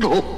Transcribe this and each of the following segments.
Oh.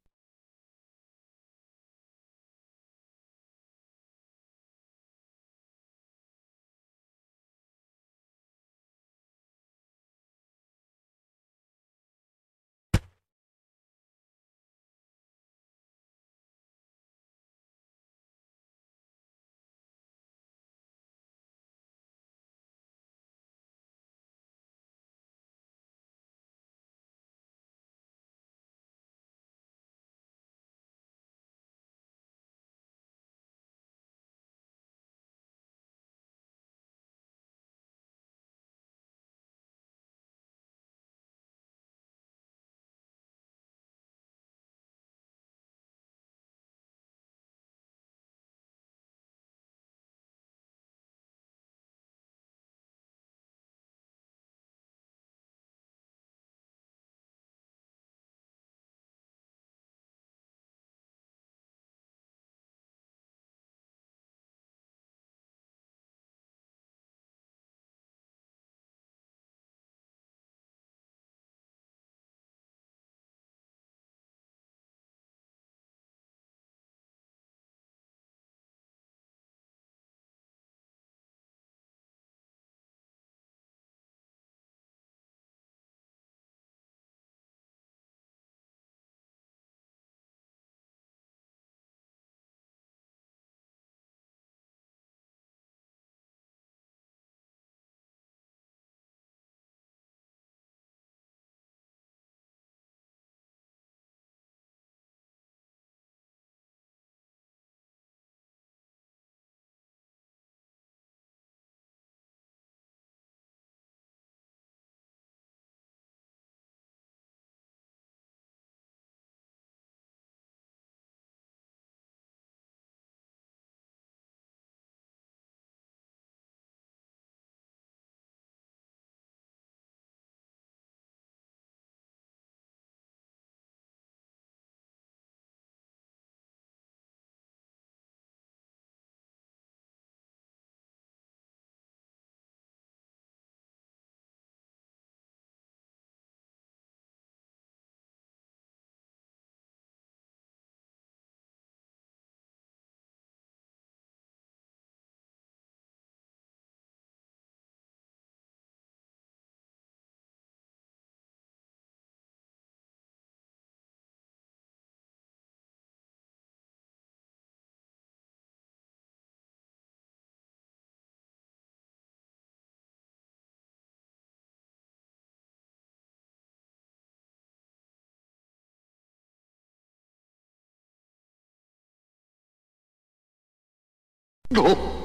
No.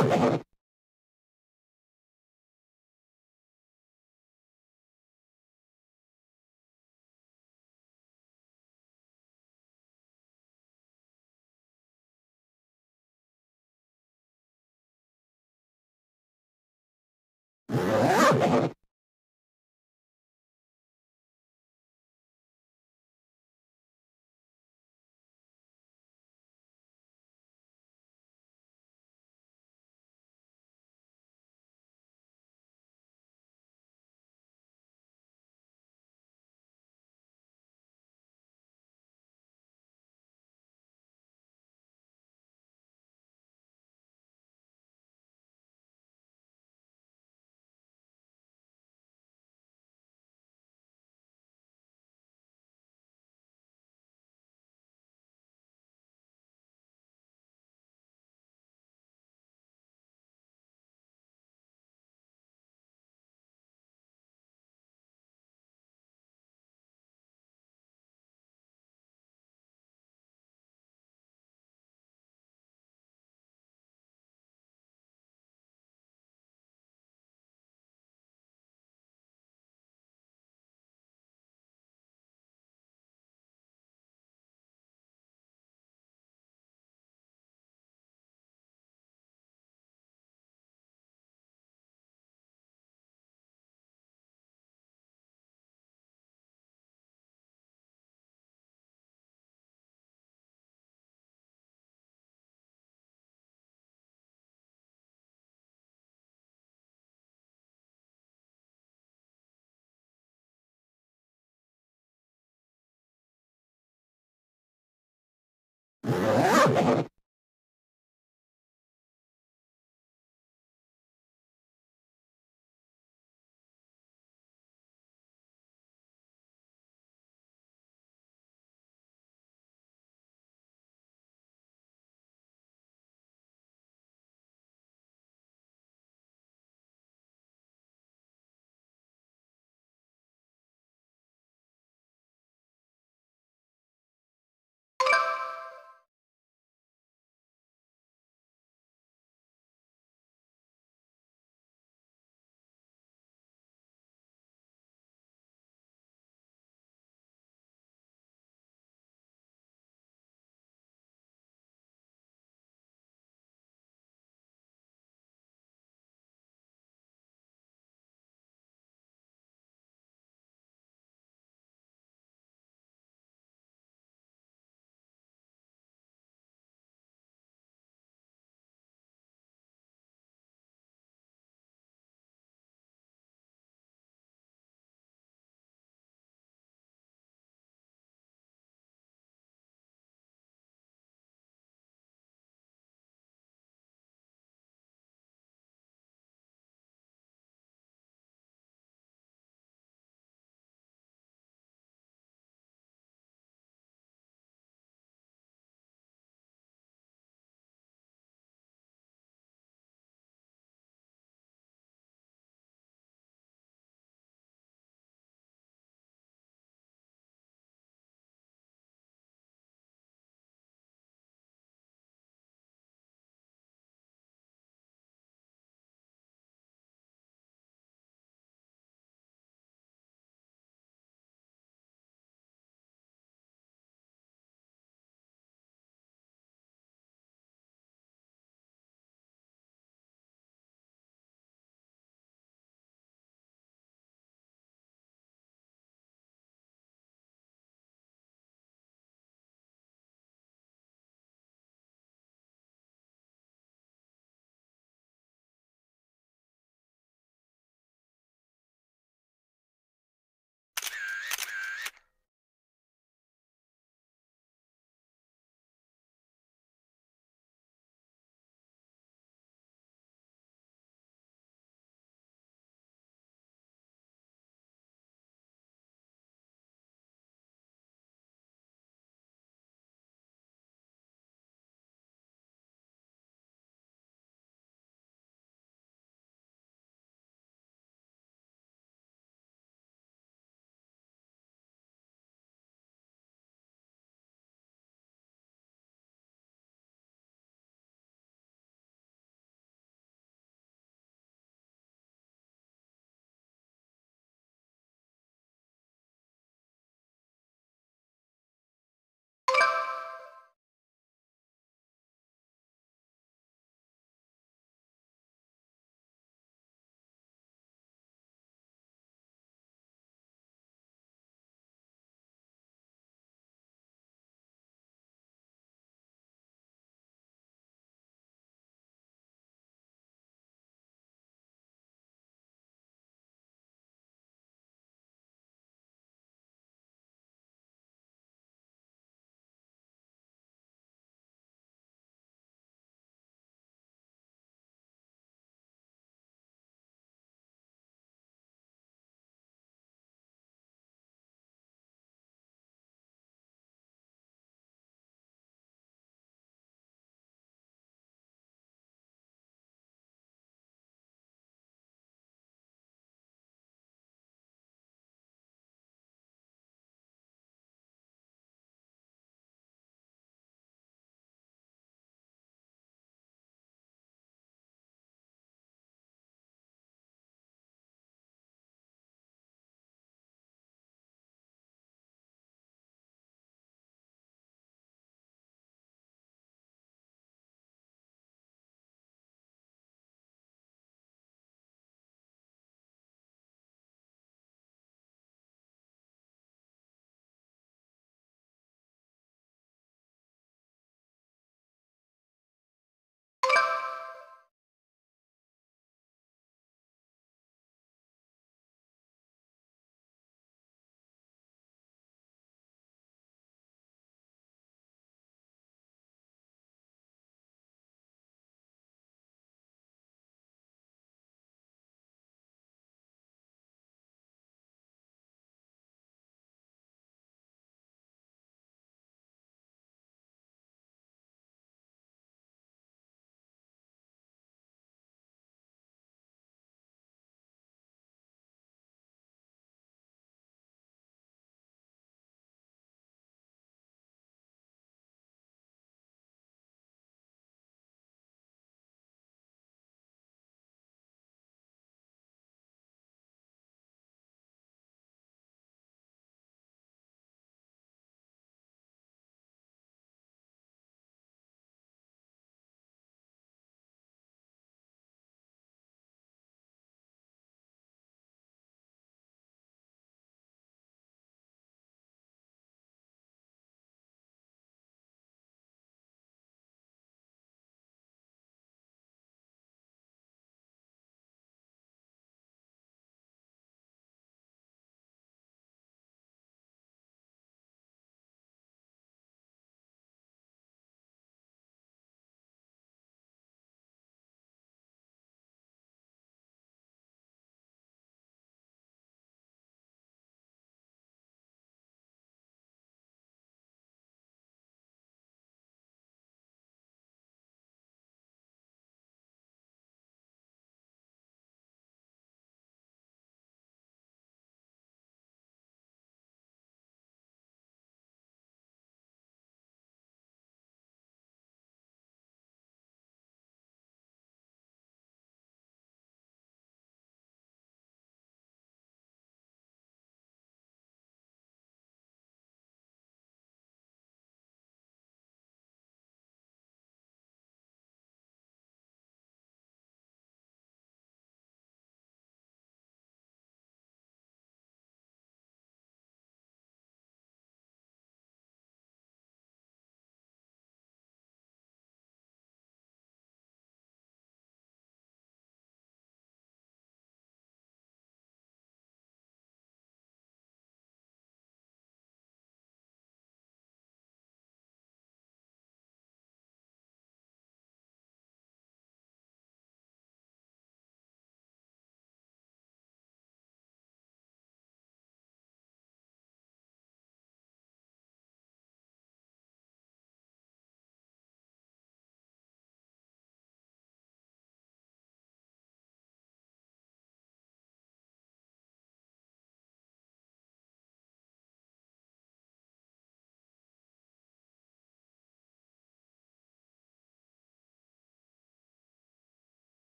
you